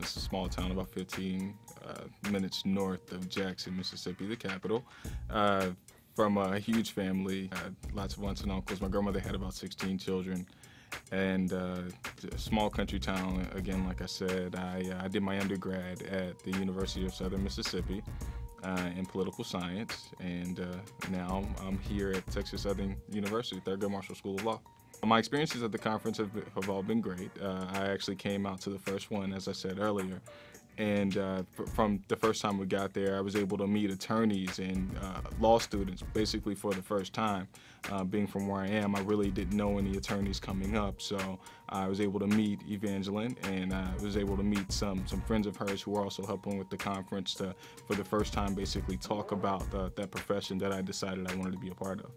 It's a small town about 15 uh, minutes north of Jackson, Mississippi, the capital. Uh, from a huge family, lots of aunts and uncles. My grandmother had about 16 children. And uh, a small country town, again, like I said, I, uh, I did my undergrad at the University of Southern Mississippi uh, in political science, and uh, now I'm here at Texas Southern University, Thurgood Marshall School of Law. My experiences at the conference have, have all been great. Uh, I actually came out to the first one, as I said earlier, and uh, from the first time we got there, I was able to meet attorneys and uh, law students basically for the first time. Uh, being from where I am, I really didn't know any attorneys coming up, so I was able to meet Evangeline and I was able to meet some some friends of hers who were also helping with the conference to, for the first time, basically talk about that profession that I decided I wanted to be a part of.